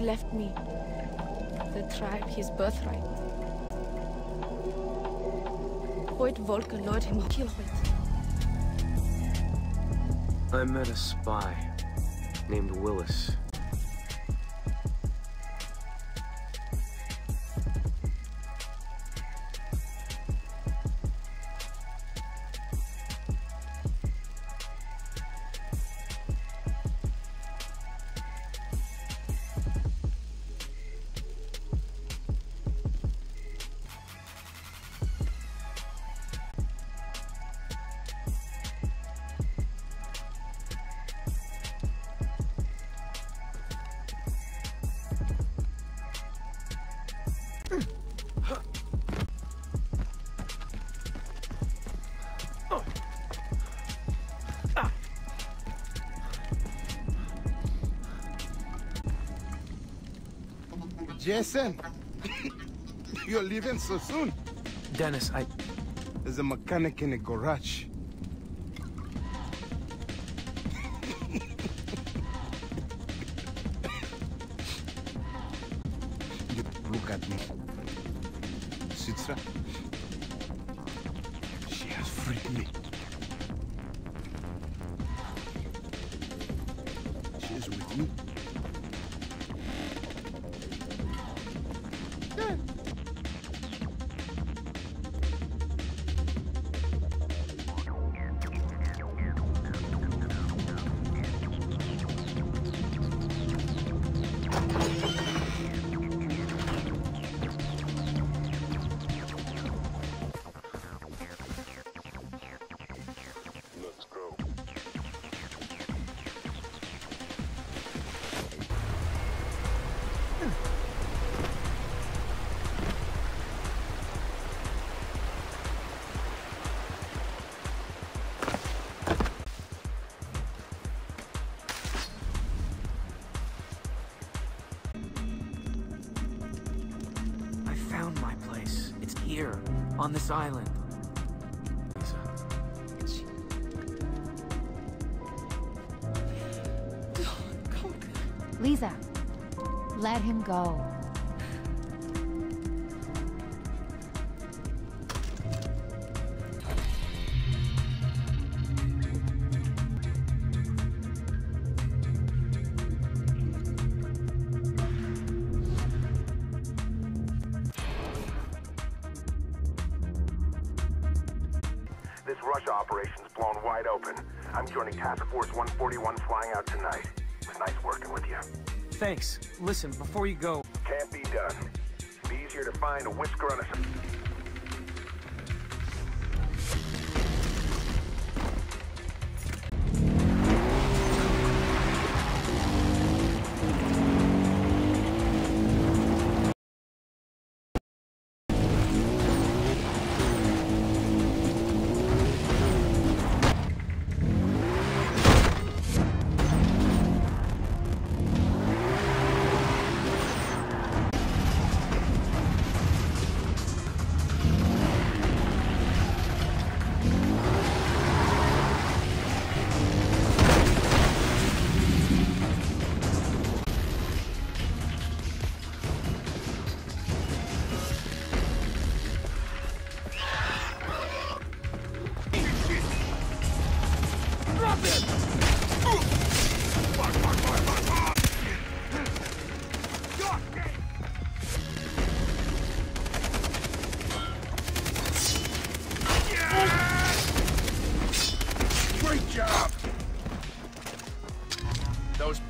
He left me. The tribe, his birthright. Volker Lloyd him kill. I met a spy named Willis. Jason, you're leaving so soon. Dennis, I... There's a mechanic in the garage. Look at me. Citra. She has freed me. She is with me. Here, on this island. Liza. Liza, let him go. This Russia operation's blown wide open. I'm joining Task Force 141 flying out tonight. It was nice working with you. Thanks. Listen, before you go... Can't be done. Be easier to find a whisker on a...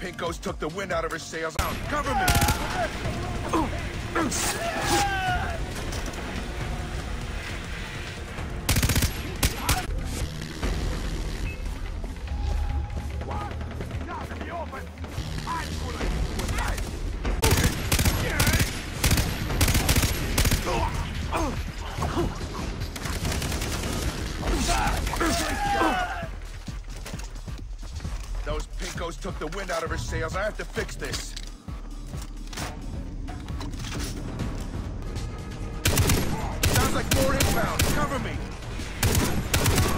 Those pinkos took the wind out of her sails. Cover me! Pinkos took the wind out of her sails. I have to fix this. Sounds like more inbound. Cover me.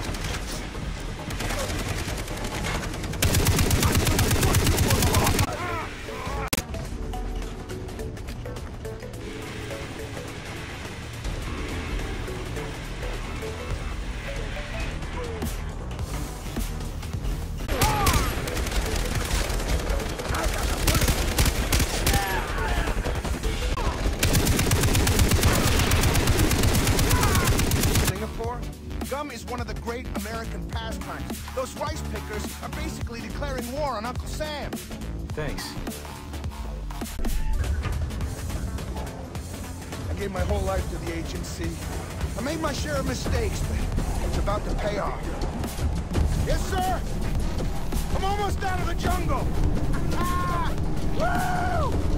is one of the great American pastimes. Those rice pickers are basically declaring war on Uncle Sam. Thanks. I gave my whole life to the agency. I made my share of mistakes, but it's about to pay off. Yes, sir! I'm almost out of the jungle! Ah! Woo!